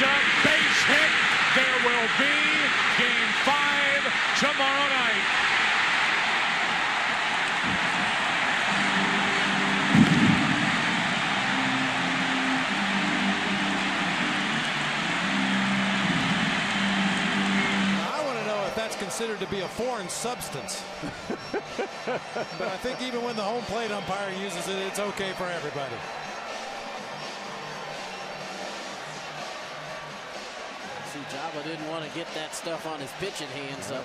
shot, base hit. There will be game five tomorrow night. considered to be a foreign substance. but I think even when the home plate umpire uses it, it's okay for everybody. See, Joba didn't want to get that stuff on his pitching hand, so.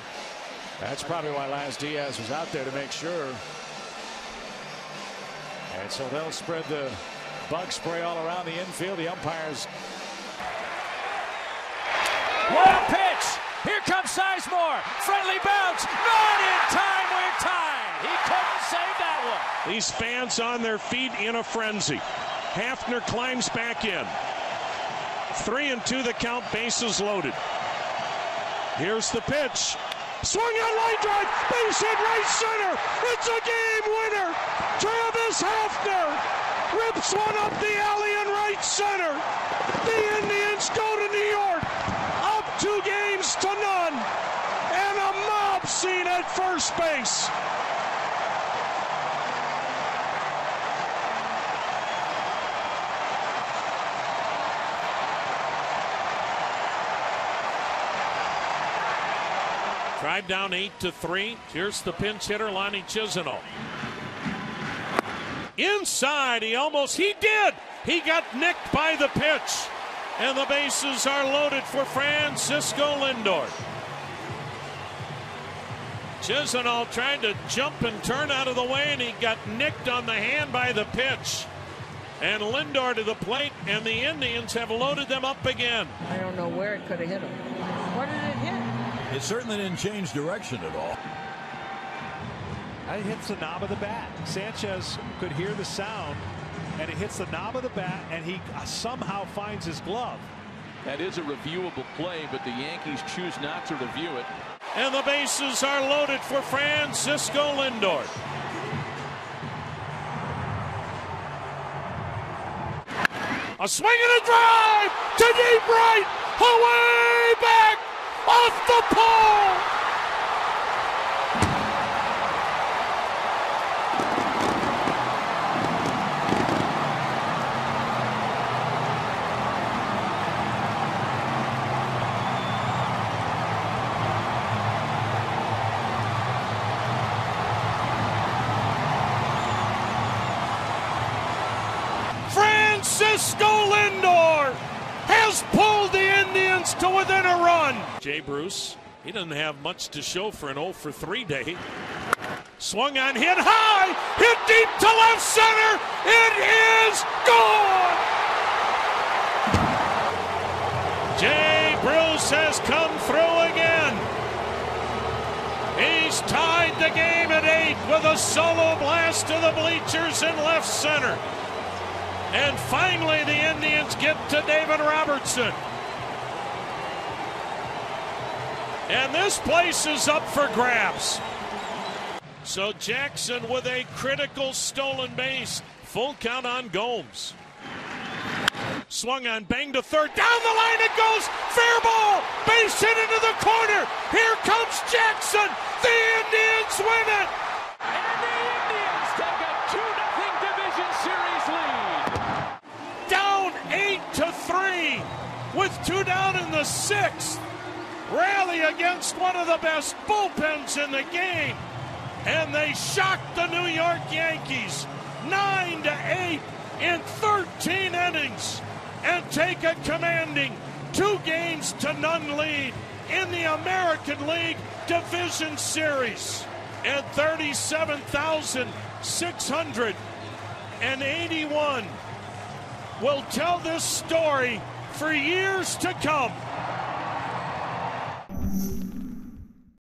That's probably why Laz Diaz was out there to make sure. And so they'll spread the bug spray all around the infield. The umpires. Wild pitch. Here comes Sizemore. Friendly bounce. Not in time. We're tied. He couldn't save that one. These fans on their feet in a frenzy. Hafner climbs back in. Three and two the count. Bases loaded. Here's the pitch. Swung on line drive. Base hit right center. It's a game winner. Travis Hafner rips one up the alley in right center. The Indians go to New York. Up two games to none. And a mob scene at first base. Drive down eight to three. Here's the pinch hitter, Lonnie Chisenhall. Inside, he almost, he did. He got nicked by the pitch. And the bases are loaded for Francisco Lindor. Chisenhall tried to jump and turn out of the way, and he got nicked on the hand by the pitch. And Lindor to the plate, and the Indians have loaded them up again. I don't know where it could have hit him. Where did it hit? It certainly didn't change direction at all. It hits the knob of the bat. Sanchez could hear the sound, and it hits the knob of the bat, and he somehow finds his glove. That is a reviewable play, but the Yankees choose not to review it. And the bases are loaded for Francisco Lindor. A swing and a drive to deep right, away back, off the pole. Francisco Lindor has pulled the Indians to run. Jay Bruce, he doesn't have much to show for an 0 for 3 day. Swung on, hit high, hit deep to left center. It is gone. Jay Bruce has come through again. He's tied the game at eight with a solo blast to the bleachers in left center. And finally, the Indians get to David Robertson. And this place is up for grabs. So Jackson with a critical stolen base. Full count on Gomes. Swung on, bang to third. Down the line it goes. Fair ball. Base hit into the corner. Here comes Jackson. The Indians win it. And the Indians take a 2 0 division series lead. Down eight to three with two down in the sixth. Rally against one of the best bullpens in the game. And they shocked the New York Yankees 9 to 8 in 13 innings and take a commanding two games to none lead in the American League Division Series. And 37,681 will tell this story for years to come.